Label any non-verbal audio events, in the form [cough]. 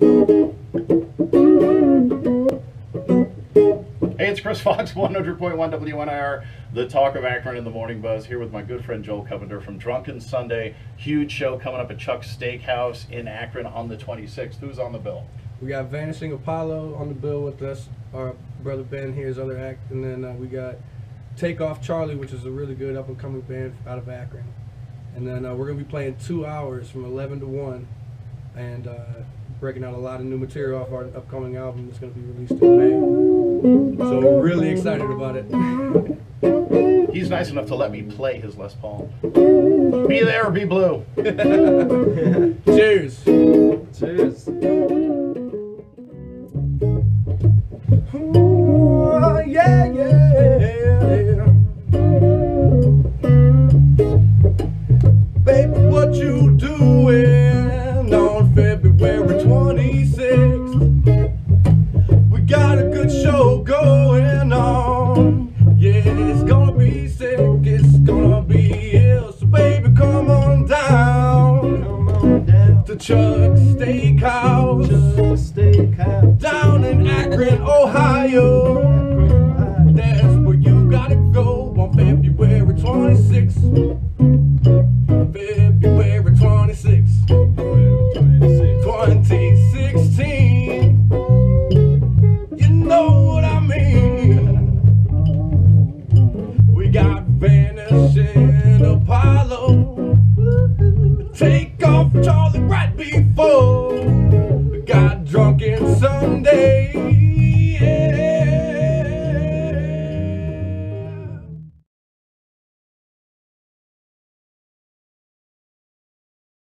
Hey, it's Chris Fox, [laughs] 100.1 WNIR, the talk of Akron in the morning buzz, here with my good friend Joel Covender from Drunken Sunday. Huge show coming up at Chuck's Steakhouse in Akron on the 26th. Who's on the bill? We got Vanishing Apollo on the bill with us. Our brother Ben here's other act, and then uh, we got Take Off Charlie, which is a really good up and coming band out of Akron. And then uh, we're gonna be playing two hours from 11 to 1, and uh, breaking out a lot of new material off our upcoming album that's gonna be released in May. So we're really excited about it. He's nice enough to let me play his Les Paul. Be there or be blue. [laughs] Cheers. Cheers. Chuck's Steakhouse Just steakhouse. down in Akron, Ohio. That's where you gotta go on February 26th. February 26th, 2016. You know what I mean. We got Vanishing Apollo. Off Charlie right before. Got Drunken Sunday.